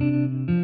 Música